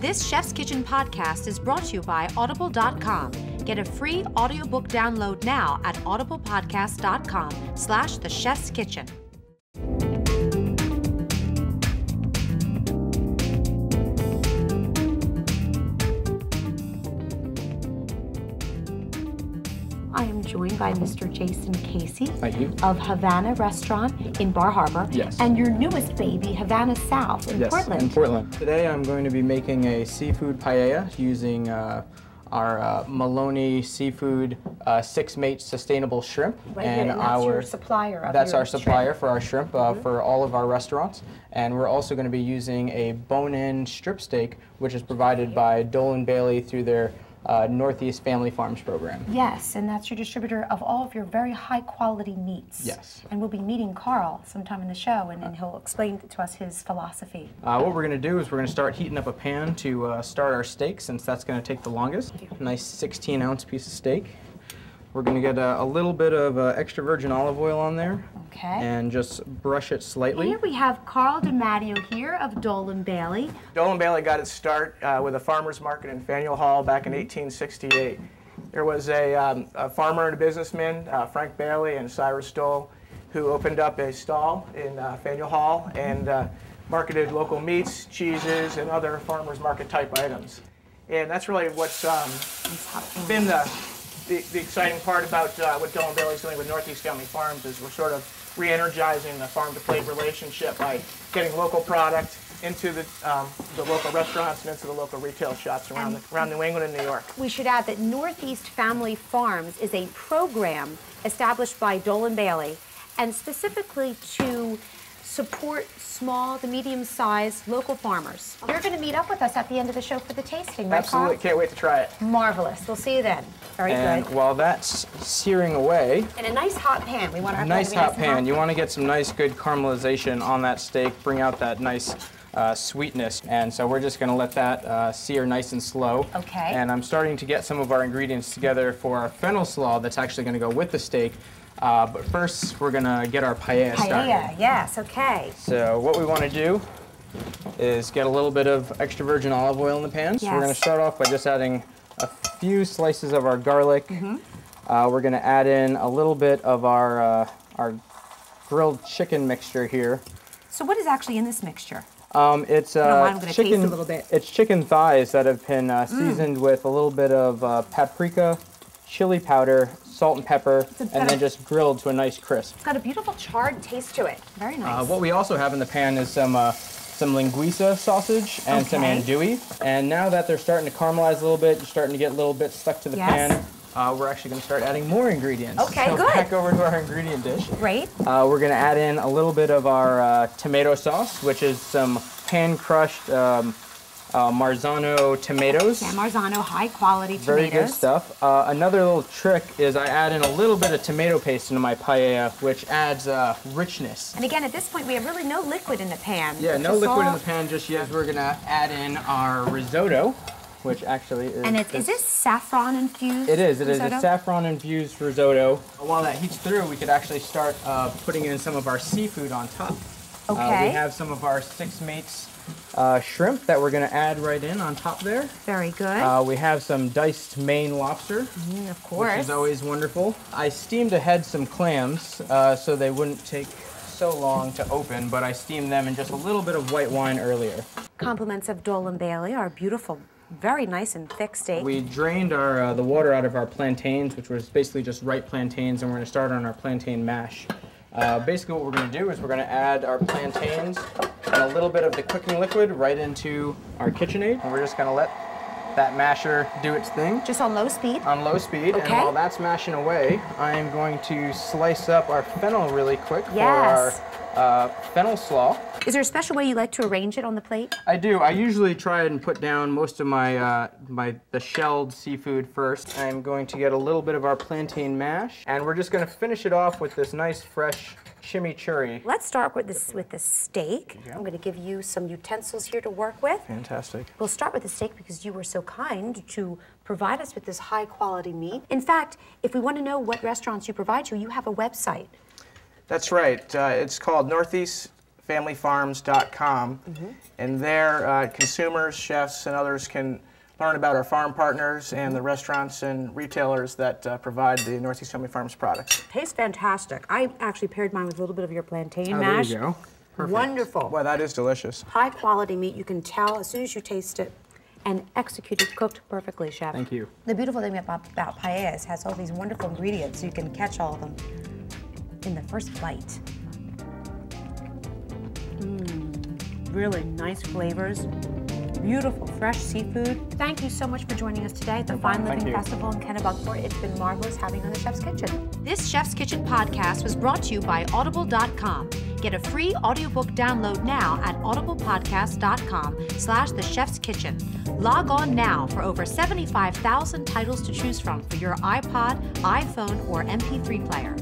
This Chef's Kitchen podcast is brought to you by Audible.com. Get a free audiobook download now at audiblepodcast.com slash the chef's kitchen. By Mr. Jason Casey Thank you. of Havana Restaurant in Bar Harbor. Yes. And your newest baby, Havana South in Yes, Portland. in Portland. Today I'm going to be making a seafood paella using uh, our uh, Maloney Seafood uh, Six Mate Sustainable Shrimp. Right here, and that's our your supplier of That's your our supplier shrimp. for our shrimp uh, for all of our restaurants. And we're also going to be using a bone-in strip steak, which is provided by Dole and Bailey through their uh, Northeast Family Farms program. Yes, and that's your distributor of all of your very high quality meats. Yes. And we'll be meeting Carl sometime in the show, and then he'll explain to us his philosophy. Uh, what we're going to do is we're going to start heating up a pan to uh, start our steak since that's going to take the longest. Nice 16 ounce piece of steak. We're going to get a, a little bit of uh, extra virgin olive oil on there Okay. and just brush it slightly. Here we have Carl DiMatteo here of Dole and Bailey. Dole and Bailey got its start uh, with a farmer's market in Faneuil Hall back in 1868. There was a, um, a farmer and a businessman, uh, Frank Bailey and Cyrus Stoll, who opened up a stall in uh, Faneuil Hall and uh, marketed local meats, cheeses, and other farmer's market type items. And that's really what's um, been the, the, the exciting part about uh, what Dole and Bailey's doing with Northeast Family Farms is we're sort of re-energizing the farm-to-plate relationship by getting local product into the, um, the local restaurants and into the local retail shops around, the, around New England and New York. We should add that Northeast Family Farms is a program established by Dole and Bailey and specifically to support small to medium sized local farmers. You're going to meet up with us at the end of the show for the tasting, right, Absolutely, Carl? can't wait to try it. Marvelous. We'll see you then. Very And good. while that's searing away, In a nice hot pan. We want our nice hot nice pan. You want to get some nice good caramelization on that steak, bring out that nice uh, sweetness. And so we're just going to let that uh, sear nice and slow. Okay. And I'm starting to get some of our ingredients together for our fennel slaw that's actually going to go with the steak. Uh, but first, we're going to get our paella, started. Paella, yes, okay. So what we want to do is get a little bit of extra virgin olive oil in the pan. So we're gonna start off by just adding a few slices of our garlic. Mm-hmm. Uh, we're going to add in a little bit of our uh, our grilled chicken mixture here. So, what is actually in this mixture? Um, it's uh, mind, I'm gonna taste chicken. a little bit. Mm. It's chicken thighs that have been uh, seasoned with a little bit of uh, paprika, chili powder, salt and pepper, and then just grilled to a nice crisp. It's got a beautiful charred taste to it. Very nice. Uh, what we also have in the pan is some uh, some linguiça sausage and some andouille. And now that they're starting to caramelize a little bit, you're starting to get a little bit stuck to the Yes. pan. Uh, we're actually going to start adding more ingredients. Okay, so good. Back over to our ingredient dish. Great. Uh, we're going to add in a little bit of our uh, tomato sauce, which is some hand crushed um, uh, Marzano tomatoes. San Marzano, high quality tomatoes. Very good stuff. Uh, another little trick is I add in a little bit of tomato paste into my paella, which adds uh, richness. And again, at this point, we have really no liquid in the pan. Yeah, no liquid in the pan just yet. We're gonna add in our risotto, which actually is. And it's, is this saffron infused? It is. It is risotto? a saffron infused risotto. While that heats through, we could actually start uh, putting in some of our seafood on top. Uh, we have some of our Six Mates uh, shrimp that we're gonna add right in on top there. Very good. Uh, we have some diced Maine lobster, Mm, of course. which is always wonderful. I steamed ahead some clams uh, so they wouldn't take so long to open, but I steamed them in just a little bit of white wine earlier. Compliments of Dole and Bailey, our beautiful, very nice and thick steak. We drained our uh, the water out of our plantains, which was basically just ripe plantains, and we're going to start on our plantain mash. Uh, basically, what we're going to do is we're going to add our plantains and a little bit of the cooking liquid right into our KitchenAid, and we're just going to let that masher do its thing Just on low speed. on low speed. And Okay. while that's mashing away, I am going to slice up our fennel really quick Yes. for our uh, fennel slaw. Is there a special way you like to arrange it on the plate? I do. I usually try and put down most of my uh, my the shelled seafood first. I'm going to get a little bit of our plantain mash, and we're just going to finish it off with this nice fresh chimichurri. Let's start with this with the steak. I'm going to give you some utensils here to work with. Fantastic. We'll start with the steak because you were so kind to provide us with this high quality meat. In fact, if we want to know what restaurants you provide to, you have a website. That's right. Uh, it's called familyfarms.com. And there, uh, consumers, chefs, and others can learn about our farm partners and the restaurants and retailers that uh, provide the Northeast Family Farms products. Tastes fantastic. I actually paired mine with a little bit of your plantain Oh, there you go. Perfect. Wonderful. Well, that is delicious. High quality meat. You can tell as soon as you taste it. And executed, cooked perfectly, chef. Thank you. The beautiful thing about, about paella is has all these wonderful ingredients. so You can catch all of them in the first bite. Mmm, really nice flavors. Beautiful, fresh seafood. Thank you so much for joining us today at the Fine problem. Thank Living you. Festival in Kennebunkport. It's been marvelous having you on the Chef's Kitchen. This Chef's Kitchen podcast was brought to you by Audible.com. Get a free audiobook download now at audiblepodcast.com slash the chef's kitchen. Log on now for over 75,000 titles to choose from for your iPod, iPhone, or MP3 player.